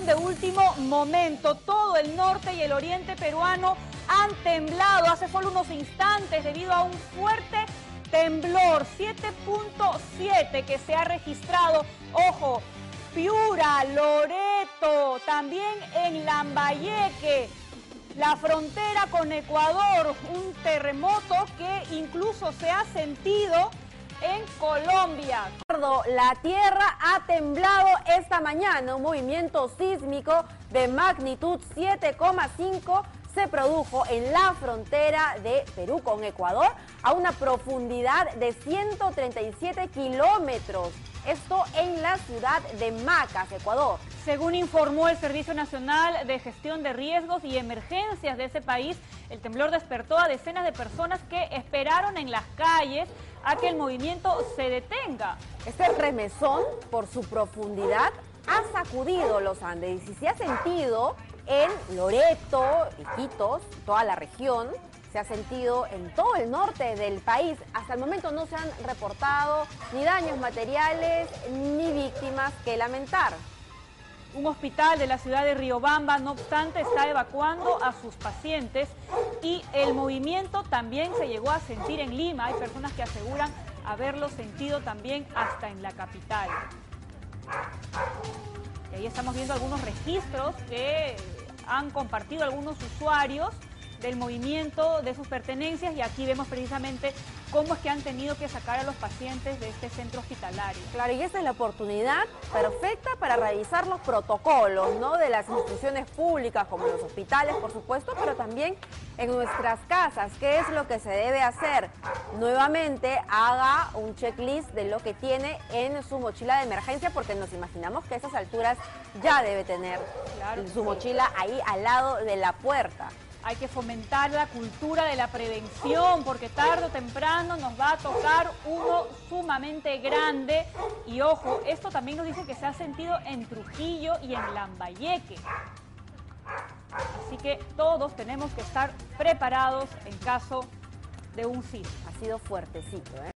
de último momento. Todo el norte y el oriente peruano han temblado hace solo unos instantes debido a un fuerte temblor 7.7 que se ha registrado. Ojo, Piura, Loreto, también en Lambayeque, la frontera con Ecuador, un terremoto que incluso se ha sentido en Colombia. La tierra ha temblado esta mañana. Un movimiento sísmico de magnitud 7,5 se produjo en la frontera de Perú con Ecuador a una profundidad de 137 kilómetros. Esto en la ciudad de Macas, Ecuador. Según informó el Servicio Nacional de Gestión de Riesgos y Emergencias de ese país, el temblor despertó a decenas de personas que esperaron en las calles a que el movimiento se detenga. Este remesón, por su profundidad, ha sacudido los Andes y se ha sentido en Loreto, Iquitos, toda la región, se ha sentido en todo el norte del país. Hasta el momento no se han reportado ni daños materiales ni víctimas que lamentar. Un hospital de la ciudad de Riobamba, no obstante, está evacuando a sus pacientes y el movimiento también se llegó a sentir en Lima. Hay personas que aseguran haberlo sentido también hasta en la capital. Y ahí estamos viendo algunos registros que han compartido algunos usuarios del movimiento, de sus pertenencias y aquí vemos precisamente cómo es que han tenido que sacar a los pacientes de este centro hospitalario. Claro, y esta es la oportunidad perfecta para revisar los protocolos ¿no? de las instituciones públicas, como los hospitales, por supuesto, pero también en nuestras casas. ¿Qué es lo que se debe hacer? Nuevamente, haga un checklist de lo que tiene en su mochila de emergencia, porque nos imaginamos que a esas alturas ya debe tener su mochila ahí al lado de la puerta. Hay que fomentar la cultura de la prevención porque tarde o temprano nos va a tocar uno sumamente grande. Y ojo, esto también nos dice que se ha sentido en Trujillo y en Lambayeque. Así que todos tenemos que estar preparados en caso de un sismo. Ha sido fuertecito, ¿eh?